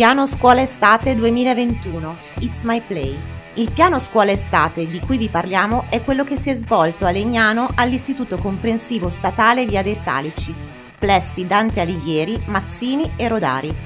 Piano Scuola Estate 2021 It's My Play. Il piano scuola estate di cui vi parliamo è quello che si è svolto a Legnano all'Istituto Comprensivo Statale Via dei Salici, plessi Dante Alighieri, Mazzini e Rodari.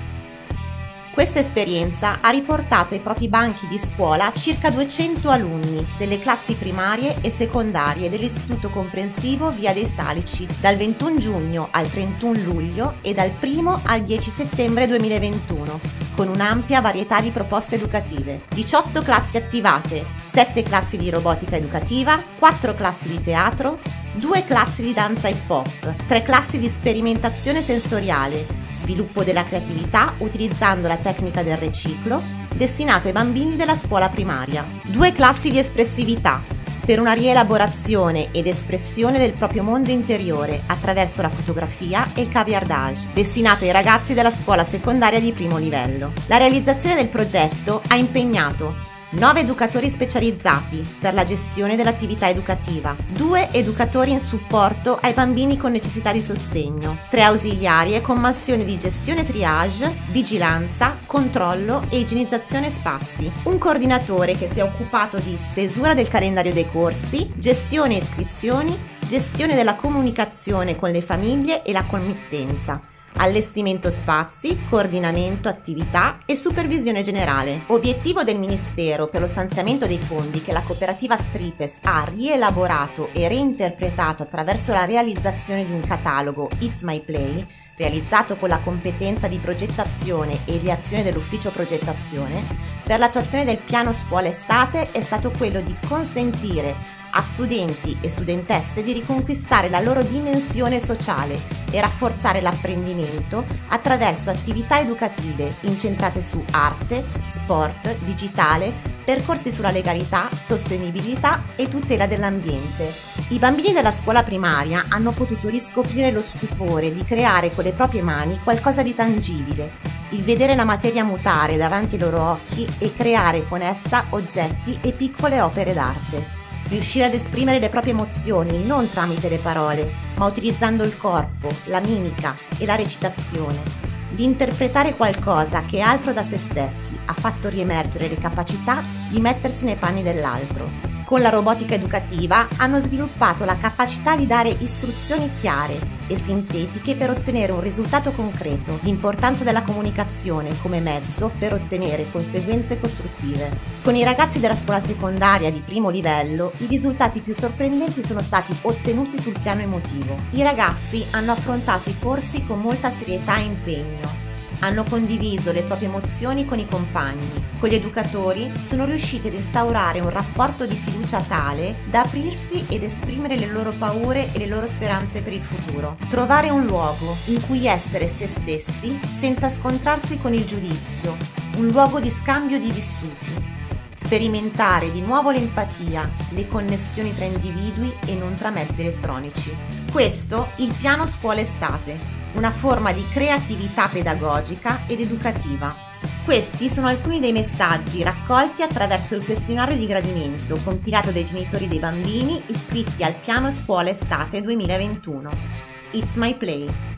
Questa esperienza ha riportato ai propri banchi di scuola circa 200 alunni delle classi primarie e secondarie dell'Istituto Comprensivo Via dei Salici dal 21 giugno al 31 luglio e dal 1 al 10 settembre 2021, con un'ampia varietà di proposte educative. 18 classi attivate, 7 classi di robotica educativa, 4 classi di teatro, 2 classi di danza hip hop, 3 classi di sperimentazione sensoriale, sviluppo della creatività utilizzando la tecnica del riciclo, destinato ai bambini della scuola primaria. Due classi di espressività, per una rielaborazione ed espressione del proprio mondo interiore attraverso la fotografia e il caviardage, destinato ai ragazzi della scuola secondaria di primo livello. La realizzazione del progetto ha impegnato 9 educatori specializzati per la gestione dell'attività educativa, 2 educatori in supporto ai bambini con necessità di sostegno, 3 ausiliari con mansioni di gestione triage, vigilanza, controllo e igienizzazione spazi, un coordinatore che si è occupato di stesura del calendario dei corsi, gestione iscrizioni, gestione della comunicazione con le famiglie e la committenza allestimento spazi, coordinamento attività e supervisione generale. Obiettivo del Ministero per lo stanziamento dei fondi che la cooperativa Stripes ha rielaborato e reinterpretato attraverso la realizzazione di un catalogo It's My Play, realizzato con la competenza di progettazione e reazione dell'ufficio progettazione, per l'attuazione del piano scuola estate è stato quello di consentire a studenti e studentesse di riconquistare la loro dimensione sociale e rafforzare l'apprendimento attraverso attività educative incentrate su arte, sport, digitale, percorsi sulla legalità, sostenibilità e tutela dell'ambiente. I bambini della scuola primaria hanno potuto riscoprire lo stupore di creare con le proprie mani qualcosa di tangibile, il vedere la materia mutare davanti ai loro occhi e creare con essa oggetti e piccole opere d'arte riuscire ad esprimere le proprie emozioni non tramite le parole, ma utilizzando il corpo, la mimica e la recitazione, di interpretare qualcosa che altro da se stessi ha fatto riemergere le capacità di mettersi nei panni dell'altro con la robotica educativa hanno sviluppato la capacità di dare istruzioni chiare e sintetiche per ottenere un risultato concreto, l'importanza della comunicazione come mezzo per ottenere conseguenze costruttive. Con i ragazzi della scuola secondaria di primo livello, i risultati più sorprendenti sono stati ottenuti sul piano emotivo. I ragazzi hanno affrontato i corsi con molta serietà e impegno hanno condiviso le proprie emozioni con i compagni. Con gli educatori sono riusciti ad instaurare un rapporto di fiducia tale da aprirsi ed esprimere le loro paure e le loro speranze per il futuro. Trovare un luogo in cui essere se stessi senza scontrarsi con il giudizio, un luogo di scambio di vissuti. Sperimentare di nuovo l'empatia, le connessioni tra individui e non tra mezzi elettronici. Questo il piano scuola estate, una forma di creatività pedagogica ed educativa. Questi sono alcuni dei messaggi raccolti attraverso il questionario di gradimento compilato dai genitori dei bambini iscritti al piano scuola estate 2021. It's My Play